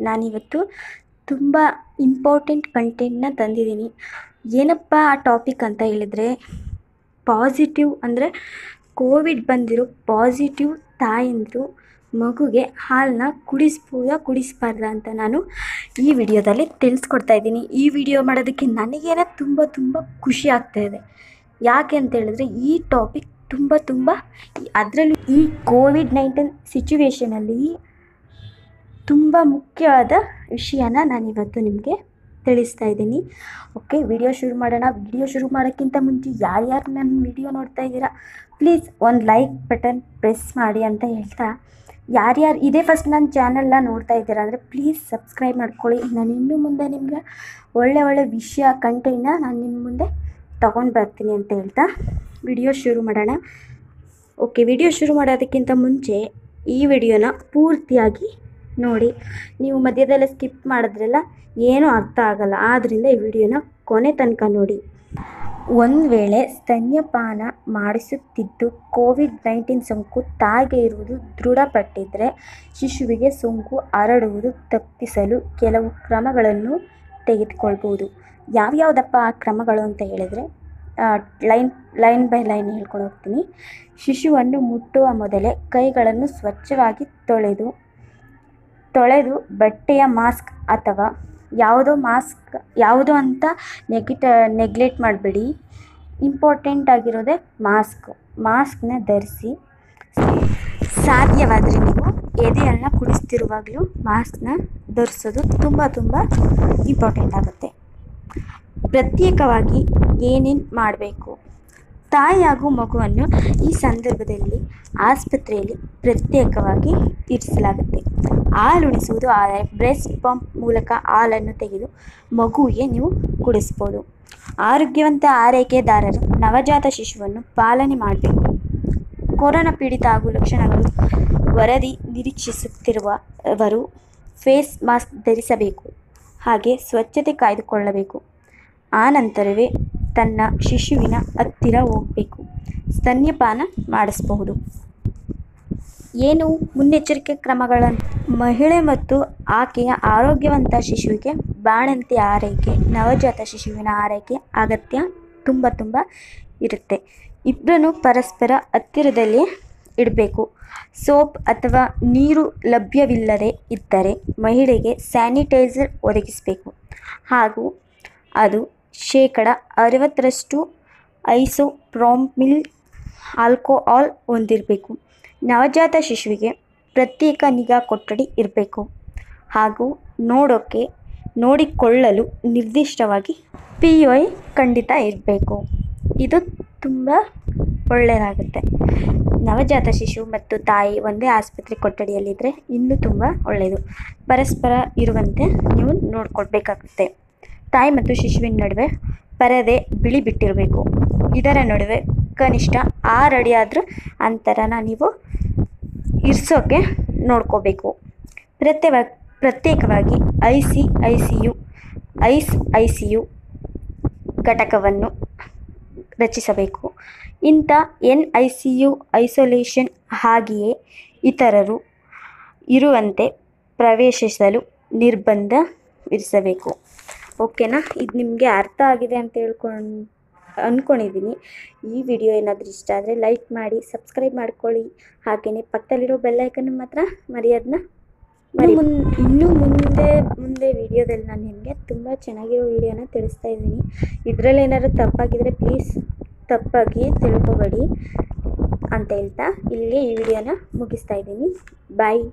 ನಾನಿವತ್ತು ತುಂಬ ಇಂಪಾರ್ಟೆಂಟ್ ಕಂಟೆಂಟ್ನ ತಂದಿದ್ದೀನಿ. ಏನಪ್ಪ ಆ ಟಾಪಿಕ್ ಅಂತ ಹೇಳಿದರೆ ಪಾಸಿಟಿವ್ ಅಂದರೆ ಕೋವಿಡ್ ಬಂದಿರೋ ಪಾಸಿಟಿವ್ ತಾಯಂದಿರು, ಮಗುಗೆ ಹಾಲನ್ನ ಕುಡಿಸ್ಬೋದಾ, ಕುಡಿಸ್ಬಾರ್ದ ಅಂತ ನಾನು ಈ ವಿಡಿಯೋದಲ್ಲಿ ತಿಳಿಸ್ಕೊಡ್ತಾ ಇದ್ದೀನಿ. ಈ ವಿಡಿಯೋ ಮಾಡೋದಕ್ಕೆ ನನಗೇನ ತುಂಬ ತುಂಬ ಖುಷಿ ಆಗ್ತಾ ಇದೆ. ಯಾಕೆ ಅಂತ ಹೇಳಿದ್ರೆ, ಈ ಟಾಪಿಕ್ ತುಂಬ ತುಂಬ ಅದರಲ್ಲೂ ಈ ಕೋವಿಡ್ ನೈನ್ಟೀನ್ ಸಿಚುವೇಷನಲ್ಲಿ ತುಂಬ ಮುಖ್ಯವಾದ ವಿಷಯನ ನಾನಿವತ್ತು ನಿಮಗೆ ತಿಳಿಸ್ತಾ ಇದ್ದೀನಿ. ಓಕೆ ವಿಡಿಯೋ ಶುರು ಮಾಡೋಣ. ವಿಡಿಯೋ ಶುರು ಮಾಡೋಕ್ಕಿಂತ ಮುಂಚೆ ಯಾರ್ಯಾರು ನನ್ನ ವಿಡಿಯೋ ನೋಡ್ತಾ ಇದ್ದೀರಾ ಪ್ಲೀಸ್ ಒಂದು ಲೈಕ್ ಬಟನ್ ಪ್ರೆಸ್ ಮಾಡಿ ಅಂತ ಹೇಳ್ತಾ, ಯಾರ್ಯಾರು ಇದೇ ಫಸ್ಟ್ ನನ್ನ ಚಾನಲ್ನ ನೋಡ್ತಾ ಇದ್ದೀರಾ ಅಂದರೆ ಪ್ಲೀಸ್ ಸಬ್ಸ್ಕ್ರೈಬ್ ಮಾಡ್ಕೊಳ್ಳಿ. ನಾನು ಇನ್ನು ಮುಂದೆ ನಿಮಗೆ ಒಳ್ಳೆ ಒಳ್ಳೆ ವಿಷಯ ಕಂಟೆಂಟ್ನ ನಾನು ನಿಮ್ಮ ಮುಂದೆ ತೊಗೊಂಡು ಬರ್ತೀನಿ ಅಂತ ಹೇಳ್ತಾ ವಿಡಿಯೋ ಶುರು ಮಾಡೋಣ. ಓಕೆ ವಿಡಿಯೋ ಶುರು ಮಾಡೋದಕ್ಕಿಂತ ಮುಂಚೆ ಈ ವಿಡಿಯೋನ ಪೂರ್ತಿಯಾಗಿ ನೋಡಿ, ನೀವು ಮಧ್ಯದಲ್ಲೇ ಸ್ಕಿಪ್ ಮಾಡಿದ್ರೆಲ್ಲ ಏನೂ ಅರ್ಥ ಆಗಲ್ಲ. ಆದ್ದರಿಂದ ಈ ವಿಡಿಯೋನ ಕೊನೆ ತನಕ ನೋಡಿ. ಒಂದು ವೇಳೆ ಸ್ತನ್ಯಪಾನ ಮಾಡಿಸುತ್ತಿದ್ದು ಕೋವಿಡ್ ನೈನ್ಟೀನ್ ಸೋಂಕು ತಾಗೆ ಇರುವುದು ದೃಢಪಟ್ಟಿದ್ದರೆ ಶಿಶುವಿಗೆ ಸೋಂಕು ಹರಡುವುದು ತಪ್ಪಿಸಲು ಕೆಲವು ಕ್ರಮಗಳನ್ನು ತೆಗೆದುಕೊಳ್ಬೋದು ಯಾವ್ಯಾವುದಪ್ಪ ಆ ಕ್ರಮಗಳು ಅಂತ ಹೇಳಿದರೆ ಲೈನ್ ಲೈನ್ ಬೈ ಲೈನ್ ಹೇಳ್ಕೊಂಡು ಹೋಗ್ತೀನಿ. ಶಿಶುವನ್ನು ಮುಟ್ಟುವ ಮೊದಲೇ ಕೈಗಳನ್ನು ಸ್ವಚ್ಛವಾಗಿ ತೊಳೆದು ತೊಳೆದು ಬಟ್ಟೆಯ ಮಾಸ್ಕ್ ಅಥವಾ ಯಾವುದೋ ಮಾಸ್ಕ್, ಯಾವುದು ಅಂತ ನೆಗೆಟ, ನೆಗ್ಲೆಕ್ಟ್ ಮಾಡಬೇಡಿ. ಇಂಪಾರ್ಟೆಂಟ್ ಆಗಿರೋದೇ ಮಾಸ್ಕ್. ಮಾಸ್ಕ್ನ ಧರಿಸಿ ಸಾಧ್ಯವಾದರೆ ನೀವು ಎದೆಯನ್ನು ಕುಡಿಸ್ತಿರುವಾಗಲೂ ಮಾಸ್ಕ್ನ ಧರಿಸೋದು ತುಂಬ ತುಂಬ ಇಂಪಾರ್ಟೆಂಟ್ ಆಗುತ್ತೆ. ಪ್ರತ್ಯೇಕವಾಗಿ ಏನೇನು ಮಾಡಬೇಕು? ತಾಯಿ ಹಾಗೂ ಮಗುವನ್ನು ಈ ಸಂದರ್ಭದಲ್ಲಿ ಆಸ್ಪತ್ರೆಯಲ್ಲಿ ಪ್ರತ್ಯೇಕವಾಗಿ ಇರಿಸಲಾಗುತ್ತೆ. ಹಾಲುಣಿಸುವುದು ಆದರೆ ಬ್ರೆಸ್ಟ್ ಪಂಪ್ ಮೂಲಕ ಹಾಲನ್ನು ತೆಗೆದು ಮಗುವಿಗೆ ನೀವು ಕುಡಿಸ್ಬೋದು. ಆರೋಗ್ಯವಂತ ಆರೈಕೆದಾರರು ನವಜಾತ ಶಿಶುವನ್ನು ಪಾಲನೆ ಮಾಡಬೇಕು. ಕೊರೋನಾ ಪೀಡಿತ ಹಾಗೂ ಲಕ್ಷಣಗಳು ವರದಿ ನಿರೀಕ್ಷಿಸುತ್ತಿರುವವರು ಫೇಸ್ ಮಾಸ್ಕ್ ಧರಿಸಬೇಕು, ಹಾಗೆ ಸ್ವಚ್ಛತೆ ಕಾಯ್ದುಕೊಳ್ಳಬೇಕು. ಆನಂತರವೇ ತನ್ನ ಶಿಶುವಿನ ಹತ್ತಿರ ಹೋಗಬೇಕು, ಸ್ತನ್ಯಪಾನ ಮಾಡಿಸಬಹುದು. ಏನು ಮುನ್ನೆಚ್ಚರಿಕೆ ಕ್ರಮಗಳನ್ನು ಮಹಿಳೆ ಮತ್ತು ಆಕೆಯ ಆರೋಗ್ಯವಂತ ಶಿಶುವಿಗೆ ಬಾಣಂತಿ ಆರೈಕೆ, ನವಜಾತ ಶಿಶುವಿನ ಆರೈಕೆ ಅಗತ್ಯ ತುಂಬ ತುಂಬ ಇರುತ್ತೆ. ಇಬ್ಬರನ್ನು ಪರಸ್ಪರ ಹತ್ತಿರದಲ್ಲಿ ಇಡಬೇಕು. ಸೋಪ್ ಅಥವಾ ನೀರು ಲಭ್ಯವಿಲ್ಲದೆ ಇದ್ದರೆ ಮಹಿಳೆಗೆ ಸ್ಯಾನಿಟೈಸರ್ ಒದಗಿಸಬೇಕು. ಹಾಗೂ ಅದು ಶೇಕಡ ಅರವತ್ತರಷ್ಟು ಐಸೋಪ್ರೋಮಿಲ್ ಆಲ್ಕೋಹಾಲ್ ಹೊಂದಿರಬೇಕು. ನವಜಾತ ಶಿಶುವಿಗೆ ಪ್ರತ್ಯೇಕ ನಿಗಾ ಕೊಠಡಿ ಇರಬೇಕು. ಹಾಗೂ ನೋಡೋಕ್ಕೆ ನೋಡಿಕೊಳ್ಳಲು ನಿರ್ದಿಷ್ಟವಾಗಿ ಪಿ ಐ ಖಂಡಿತ ಇರಬೇಕು. ಇದು ತುಂಬ ಒಳ್ಳೆಯದಾಗುತ್ತೆ. ನವಜಾತ ಶಿಶು ಮತ್ತು ತಾಯಿ ಒಂದೇ ಆಸ್ಪತ್ರೆ ಕೊಠಡಿಯಲ್ಲಿದ್ದರೆ ಇನ್ನೂ ತುಂಬ ಒಳ್ಳೆಯದು. ಪರಸ್ಪರ ಇರುವಂತೆ ನೀವು ನೋಡ್ಕೊಡ್ಬೇಕಾಗುತ್ತೆ ತಾಯಿ ಮತ್ತು ಶಿಶುವಿನ ನಡುವೆ ಪರದೆ ಬಿಳಿ ಬಿಟ್ಟಿರಬೇಕು. ಇದರ ನಡುವೆ ಕನಿಷ್ಠ ಆರು ಅಡಿ ಆದರೂ ಅಂತರನ ನೀವು ಇರಿಸೋಕ್ಕೆ ನೋಡ್ಕೋಬೇಕು. ಪ್ರತ್ಯೇಕ ಪ್ರತ್ಯೇಕವಾಗಿ I C I C U ice I C U ಘಟಕವನ್ನು ರಚಿಸಬೇಕು. ಇಂಥ N I C U isolation ಹಾಗೆಯೇ ಇತರರು ಇರುವಂತೆ ಪ್ರವೇಶಿಸಲು ನಿರ್ಬಂಧ ವಿಧಿಸಬೇಕು. ಓಕೆನಾ? ಇದು ನಿಮಗೆ ಅರ್ಥ ಆಗಿದೆ ಅಂತ ಹೇಳ್ಕೊಂಡು ಅಂದ್ಕೊಂಡಿದ್ದೀನಿ ಈ ವಿಡಿಯೋ ಏನಾದರೂ ಇಷ್ಟ ಆದರೆ ಲೈಕ್ ಮಾಡಿ ಸಬ್ಸ್ಕ್ರೈಬ್ ಮಾಡ್ಕೊಳ್ಳಿ. ಹಾಗೆಯೇ ಪಕ್ಕದಲ್ಲಿರೋ ಬೆಲ್ಲೈಕನ್ ಮಾತ್ರ ಮರೆಯೋದನ್ನ ಮರಿ ಮುನ್ ಇನ್ನೂ ಮುಂದೆ ಮುಂದೆ ವಿಡಿಯೋದಲ್ಲಿ ನಾನು ನಿಮಗೆ ತುಂಬ ಚೆನ್ನಾಗಿರೋ ವಿಡಿಯೋನ ತಿಳಿಸ್ತಾ ಇದ್ದೀನಿ. ಇದರಲ್ಲಿ ಏನಾದರೂ ತಪ್ಪಾಗಿದ್ದರೆ ಪ್ಲೀಸ್ ತಪ್ಪಾಗಿ ತಿಳ್ಕೊಬೇಡಿ ಅಂತ ಹೇಳ್ತಾ ಇಲ್ಲಿಗೆ ಈ ವಿಡಿಯೋನ ಮುಗಿಸ್ತಾ ಇದ್ದೀನಿ. ಬಾಯ್